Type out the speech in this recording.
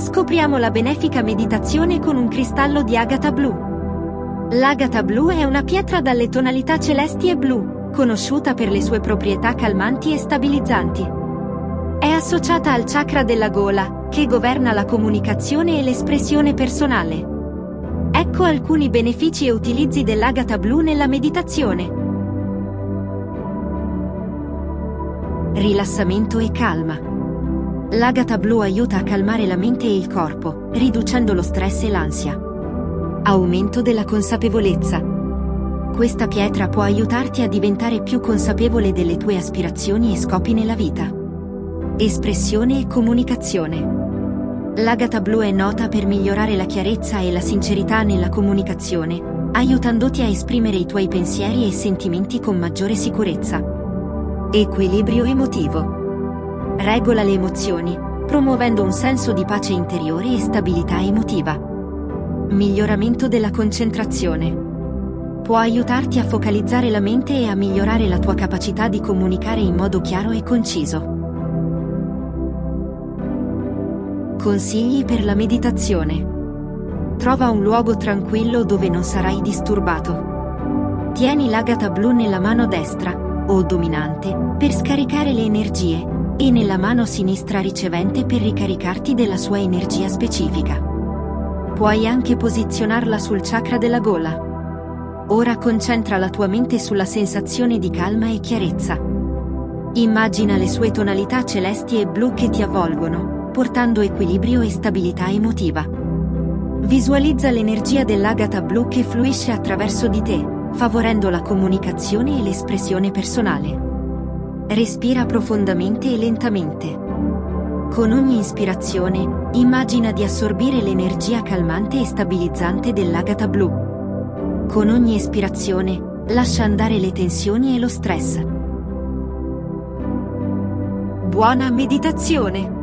Scopriamo la benefica meditazione con un cristallo di agata blu. L'agata blu è una pietra dalle tonalità celesti e blu, conosciuta per le sue proprietà calmanti e stabilizzanti. È associata al chakra della gola, che governa la comunicazione e l'espressione personale. Ecco alcuni benefici e utilizzi dell'agata blu nella meditazione. Rilassamento e calma. L'agata blu aiuta a calmare la mente e il corpo, riducendo lo stress e l'ansia. Aumento della consapevolezza. Questa pietra può aiutarti a diventare più consapevole delle tue aspirazioni e scopi nella vita. Espressione e comunicazione. L'agata blu è nota per migliorare la chiarezza e la sincerità nella comunicazione, aiutandoti a esprimere i tuoi pensieri e sentimenti con maggiore sicurezza. Equilibrio emotivo regola le emozioni, promuovendo un senso di pace interiore e stabilità emotiva. Miglioramento della concentrazione. Può aiutarti a focalizzare la mente e a migliorare la tua capacità di comunicare in modo chiaro e conciso. Consigli per la meditazione. Trova un luogo tranquillo dove non sarai disturbato. Tieni l'agata blu nella mano destra, o dominante, per scaricare le energie, e nella mano sinistra ricevente per ricaricarti della sua energia specifica. Puoi anche posizionarla sul chakra della gola. Ora concentra la tua mente sulla sensazione di calma e chiarezza. Immagina le sue tonalità celesti e blu che ti avvolgono, portando equilibrio e stabilità emotiva. Visualizza l'energia dell'agata blu che fluisce attraverso di te, favorendo la comunicazione e l'espressione personale. Respira profondamente e lentamente. Con ogni ispirazione, immagina di assorbire l'energia calmante e stabilizzante dell'agata blu. Con ogni espirazione, lascia andare le tensioni e lo stress. Buona meditazione!